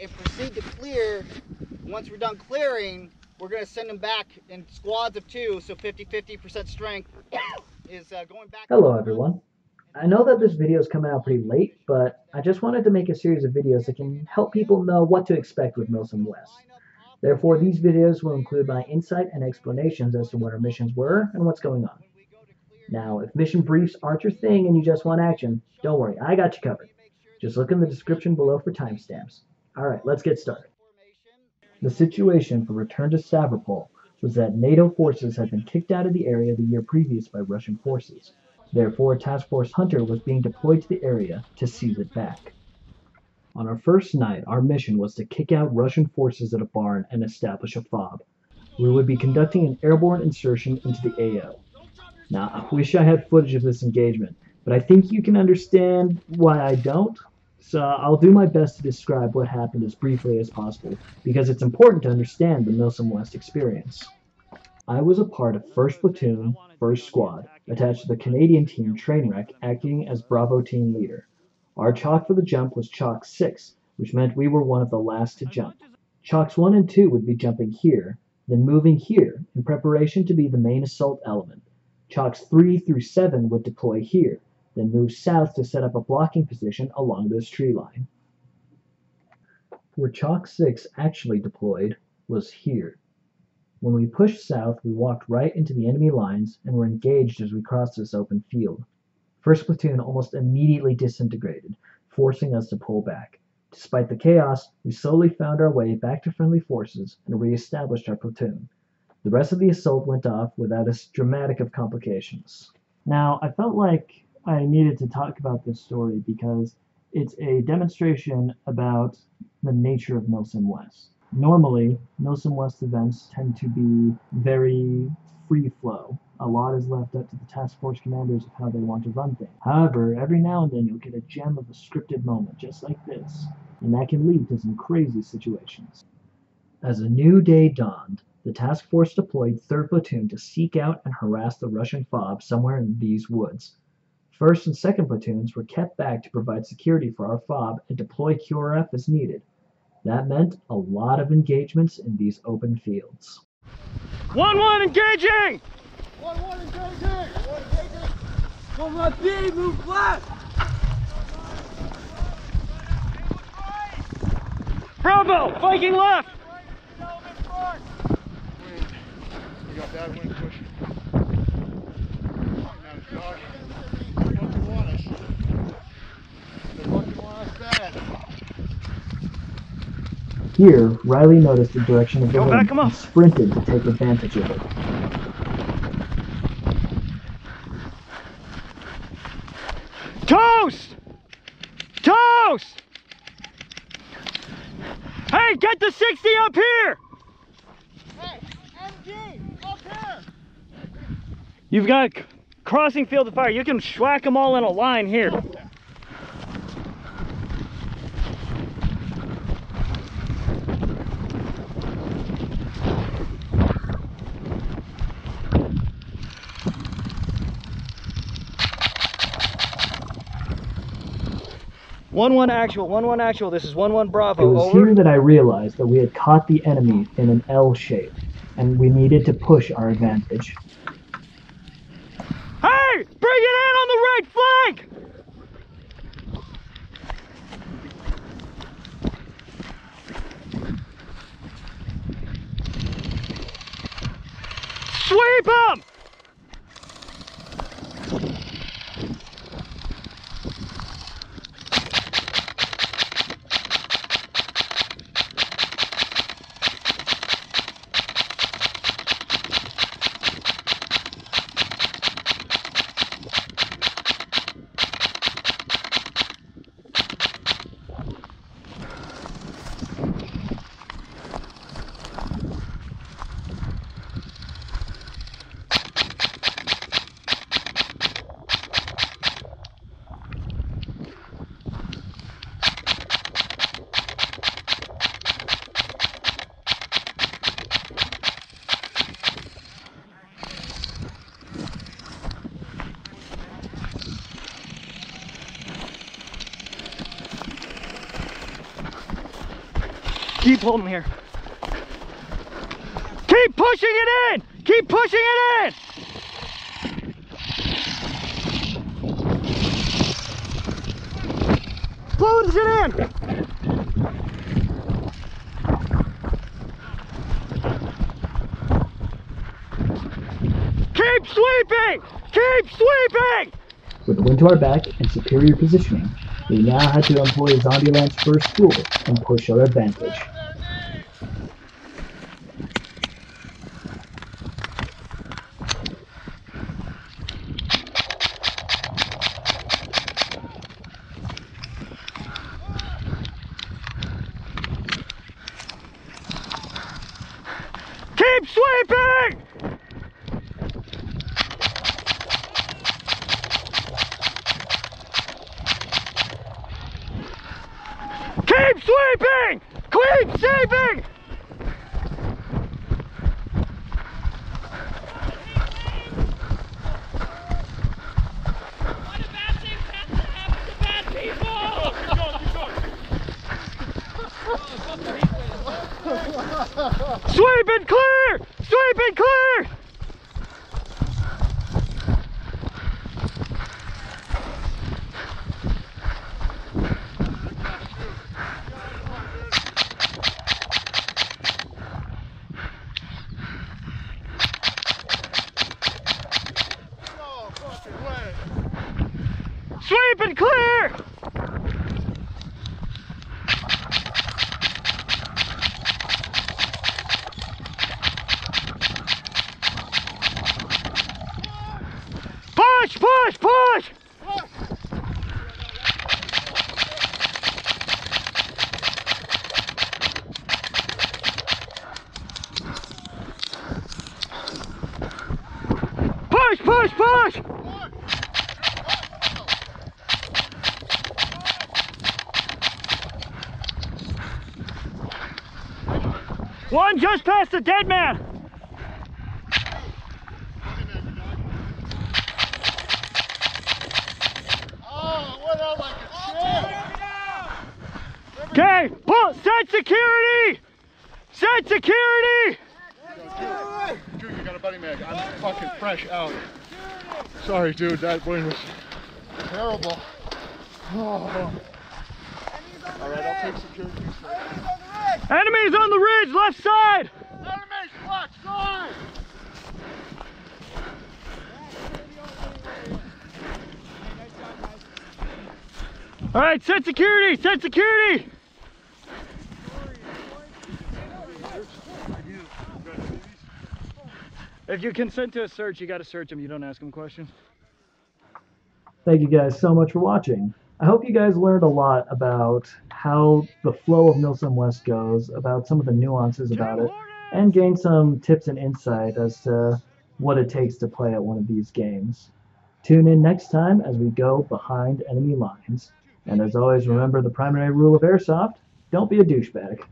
and proceed to clear. Once we're done clearing, we're going to send them back in squads of two, so 50-50% strength is uh, going back. Hello everyone. I know that this video is coming out pretty late, but I just wanted to make a series of videos that can help people know what to expect with Milsim West. Therefore, these videos will include my insight and explanations as to what our missions were and what's going on. Now, if mission briefs aren't your thing and you just want action, don't worry, I got you covered. Just look in the description below for timestamps. Alright, let's get started. The situation for return to Stavropol was that NATO forces had been kicked out of the area the year previous by Russian forces. Therefore, Task Force Hunter was being deployed to the area to seize it back. On our first night, our mission was to kick out Russian forces at a barn and establish a FOB. We would be conducting an airborne insertion into the AO. Now, I wish I had footage of this engagement, but I think you can understand why I don't. So I'll do my best to describe what happened as briefly as possible, because it's important to understand the Milsim West experience. I was a part of 1st Platoon, 1st Squad, attached to the Canadian team Trainwreck, acting as Bravo team leader. Our chalk for the jump was chalk 6, which meant we were one of the last to jump. Chalks 1 and 2 would be jumping here, then moving here, in preparation to be the main assault element. Chalks 3 through 7 would deploy here, then move south to set up a blocking position along this tree line. Where Chalk 6 actually deployed was here. When we pushed south, we walked right into the enemy lines and were engaged as we crossed this open field. First platoon almost immediately disintegrated, forcing us to pull back. Despite the chaos, we slowly found our way back to friendly forces and re-established our platoon. The rest of the assault went off without as dramatic of complications. Now, I felt like I needed to talk about this story because it's a demonstration about the nature of Milsim West. Normally, Milsim West events tend to be very free flow. A lot is left up to the task force commanders of how they want to run things. However, every now and then you'll get a gem of a scripted moment just like this, and that can lead to some crazy situations. As a new day dawned, the task force deployed 3rd Platoon to seek out and harass the Russian FOB somewhere in these woods. 1st and 2nd Platoons were kept back to provide security for our FOB and deploy QRF as needed. That meant a lot of engagements in these open fields. 1-1 engaging! 1-1 engaging! 1 left B, move left! Bravo, Viking left! We got that wind push. Now, Josh, they fucking want us. They fucking want us bad. Here, Riley noticed the direction of the Go wind and up. sprinted to take advantage of it. Toast! Toast! Hey, get the 60 up here! Hey, MG, up here! You've got crossing field of fire. You can schwack them all in a line here. One one actual, one one actual. This is one one Bravo. It was Over. here that I realized that we had caught the enemy in an L shape, and we needed to push our advantage. Hey, bring it in on the right flank. Sweep them! Keep holding here. Keep pushing it in! Keep pushing it in! Close it in! Keep sweeping! Keep sweeping! With the wind to our back and superior positioning, we now had to employ Zombieland's first rule and push our advantage. Keep sweeping! Keep sweeping! Keep sweeping! Sweep! Sweep and clear! No fucking way. Sweep and clear! Push, push, push! Push, push! One just past the dead man! Oh, it went out like Okay, pull, set security! Set security! Dude, you got a buddy mag. I'm fucking fresh out. Sorry, dude. That wind was terrible. Oh. All right, I'll take security. Enemies on the ridge, left side! Enemies, watch, guard! All right, set security, set security! If you consent to a search, you gotta search them. You don't ask them questions. Thank you guys so much for watching. I hope you guys learned a lot about how the flow of Milsim West goes, about some of the nuances about it, and gained some tips and insight as to what it takes to play at one of these games. Tune in next time as we go behind enemy lines. And as always, remember the primary rule of Airsoft don't be a douchebag.